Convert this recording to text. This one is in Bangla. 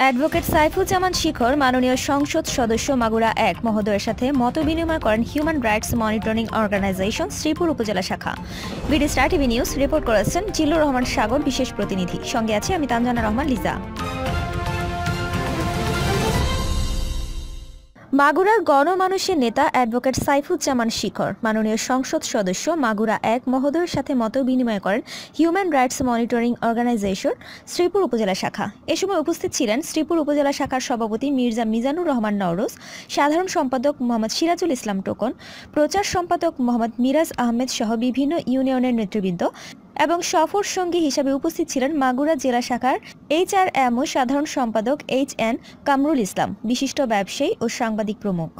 অ্যাডভোকেট সাইফুজ্জামান শিখর, মাননীয় সংসদ সদস্য মাগুরা এক, মহোদয়ের সাথে মত বিনিময় করেন human rights monitoring organisation, Shripur উপজেলা শাখা। বিডি টিভি নিউজ রিপোর্ট করেছেন জিল্লুর রহমান সাগর, বিশেষ প্রতিনিধি। সঙ্গে আছে আমি তানজানা রহমান, লিজা। মাগুরার গণমানুষের নেতা অ্যাডভোকেট সাইফুজ্জামান শিখর। মাননীয় সংসদ সদস্য মাগুরা এক মহোদয়ের সাথে মত বিনিময় করেন human rights monitoring organisation, Shripur উপজেলা শাখা। এ সময় উপস্থিত ছিলেন শ্রীপুর উপজেলা শাখার সভাপতি মির্জা মিজানুর রহমান নওরোজ, সাধারণ সম্পাদক মোহাম্মদ সিরাজুল ইসলাম টোকন, প্রচার সম্পাদক মোহাম্মদ মিরাজ আহমেদ সহ বিভিন্ন ইউনিয়নের নেতৃবৃন্দ এবং সফর সঙ্গী হিসাবে উপস্থিত ছিলেন মাগুরা জেলা শাখার এইচ আর এমও সাধারণ সম্পাদক এইচ এন কামরুল ইসলাম, বিশিষ্ট ব্যবসায়ী ও সাংবাদিক প্রমুখ।